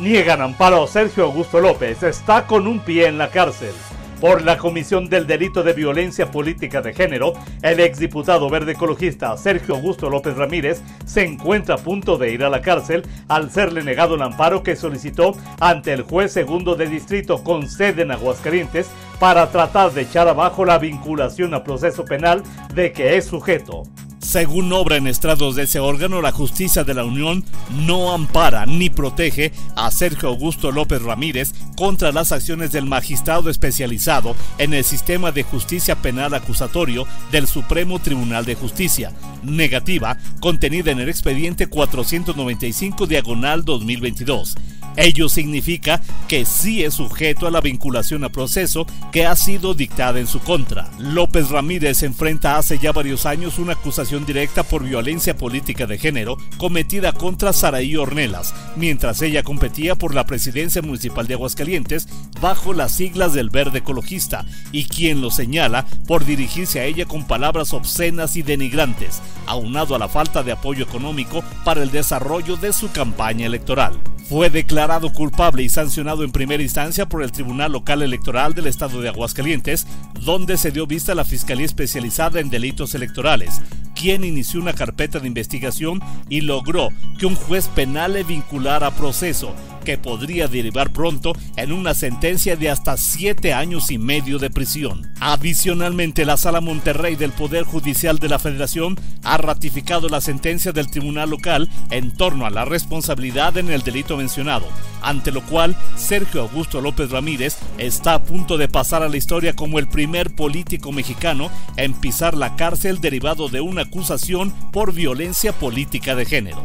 Niegan amparo a Sergio Augusto López, está con un pie en la cárcel. Por la comisión del delito de violencia política de género, el exdiputado verde ecologista Sergio Augusto López Ramírez se encuentra a punto de ir a la cárcel al serle negado el amparo que solicitó ante el juez segundo de distrito con sede en Aguascalientes para tratar de echar abajo la vinculación a proceso penal de que es sujeto. Según obra en estrados de ese órgano, la justicia de la Unión no ampara ni protege a Sergio Augusto López Ramírez contra las acciones del magistrado especializado en el sistema de justicia penal acusatorio del Supremo Tribunal de Justicia, negativa contenida en el expediente 495 diagonal 2022. Ello significa que sí es sujeto a la vinculación a proceso que ha sido dictada en su contra. López Ramírez enfrenta hace ya varios años una acusación directa por violencia política de género cometida contra Saraí Ornelas, mientras ella competía por la presidencia municipal de Aguascalientes bajo las siglas del Verde Ecologista, y quien lo señala por dirigirse a ella con palabras obscenas y denigrantes, aunado a la falta de apoyo económico para el desarrollo de su campaña electoral. Fue declarado culpable y sancionado en primera instancia por el Tribunal Local Electoral del Estado de Aguascalientes, donde se dio vista a la Fiscalía Especializada en Delitos Electorales, quien inició una carpeta de investigación y logró que un juez penal le vinculara a proceso, que podría derivar pronto en una sentencia de hasta siete años y medio de prisión. Adicionalmente, la Sala Monterrey del Poder Judicial de la Federación ha ratificado la sentencia del Tribunal Local en torno a la responsabilidad en el delito mencionado, ante lo cual Sergio Augusto López Ramírez está a punto de pasar a la historia como el primer político mexicano en pisar la cárcel derivado de una acusación por violencia política de género.